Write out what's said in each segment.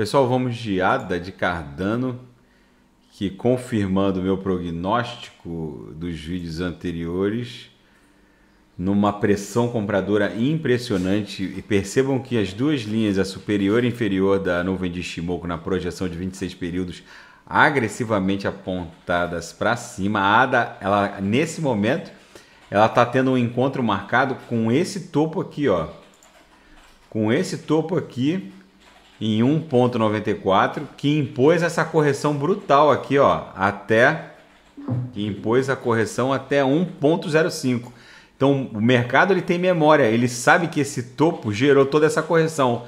Pessoal, vamos de ADA de Cardano, que confirmando meu prognóstico dos vídeos anteriores, numa pressão compradora impressionante. E percebam que as duas linhas, a superior e inferior da nuvem de Shimoku na projeção de 26 períodos, agressivamente apontadas para cima. A ADA, ela, nesse momento, ela está tendo um encontro marcado com esse topo aqui, ó. Com esse topo aqui em 1.94, que impôs essa correção brutal aqui, ó, até que impôs a correção até 1.05. Então, o mercado ele tem memória, ele sabe que esse topo gerou toda essa correção.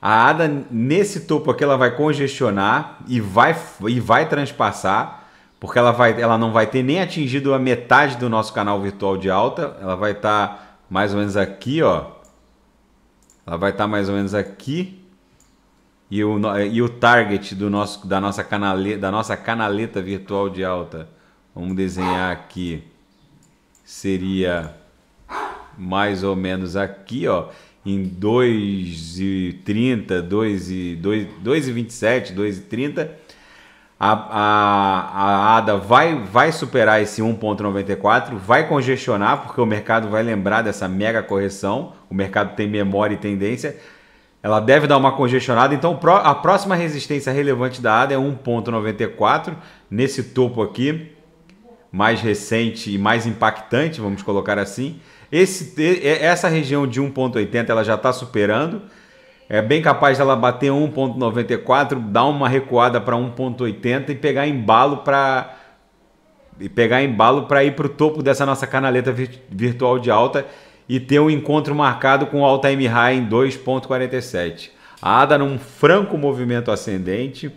A ADA nesse topo aqui ela vai congestionar e vai e vai transpassar, porque ela vai ela não vai ter nem atingido a metade do nosso canal virtual de alta, ela vai estar tá mais ou menos aqui, ó. Ela vai estar tá mais ou menos aqui e o, e o target do nosso, da, nossa canaleta, da nossa canaleta virtual de alta, vamos desenhar aqui, seria mais ou menos aqui, ó, em 2,30, 2,27, 2,30. A, a, a ADA vai, vai superar esse 1,94, vai congestionar, porque o mercado vai lembrar dessa mega correção. O mercado tem memória e tendência ela deve dar uma congestionada. Então, a próxima resistência relevante da ADA é 1,94 nesse topo aqui, mais recente e mais impactante, vamos colocar assim. Esse, essa região de 1,80 ela já está superando. É bem capaz dela bater 1,94, dar uma recuada para 1,80 e pegar embalo para e pegar embalo para ir para o topo dessa nossa canaleta virtual de alta e ter um encontro marcado com o all-time high em 2,47. A ADA num franco movimento ascendente.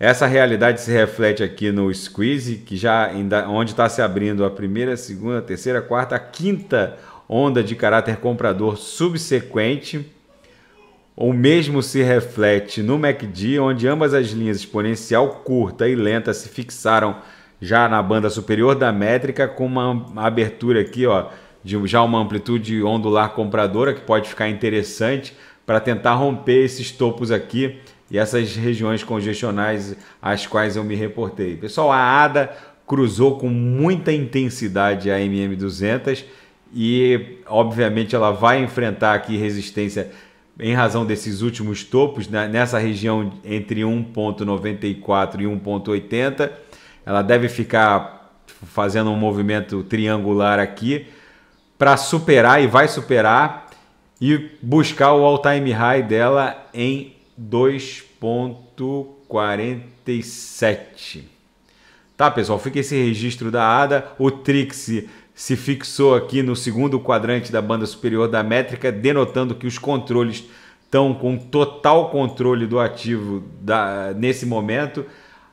Essa realidade se reflete aqui no squeeze, que já ainda, onde está se abrindo a primeira, segunda, terceira, quarta, quinta onda de caráter comprador subsequente. O mesmo se reflete no MACD, onde ambas as linhas exponencial curta e lenta se fixaram já na banda superior da métrica, com uma abertura aqui, ó, de já uma amplitude ondular compradora que pode ficar interessante para tentar romper esses topos aqui e essas regiões congestionais às quais eu me reportei. Pessoal, a ADA cruzou com muita intensidade a MM200 e obviamente ela vai enfrentar aqui resistência em razão desses últimos topos né? nessa região entre 1.94 e 1.80. Ela deve ficar fazendo um movimento triangular aqui para superar e vai superar e buscar o all-time high dela em 2.47. Tá, pessoal, fica esse registro da ADA. O Trix se fixou aqui no segundo quadrante da banda superior da métrica, denotando que os controles estão com total controle do ativo da, nesse momento.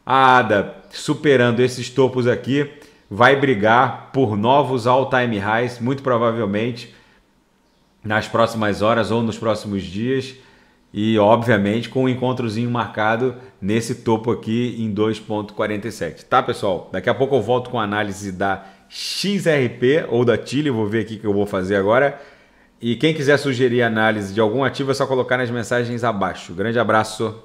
A ADA superando esses topos aqui vai brigar por novos all-time highs, muito provavelmente nas próximas horas ou nos próximos dias. E, obviamente, com um encontrozinho marcado nesse topo aqui em 2,47. Tá, pessoal? Daqui a pouco eu volto com a análise da XRP ou da TILE. Vou ver aqui que eu vou fazer agora. E quem quiser sugerir análise de algum ativo é só colocar nas mensagens abaixo. Grande abraço.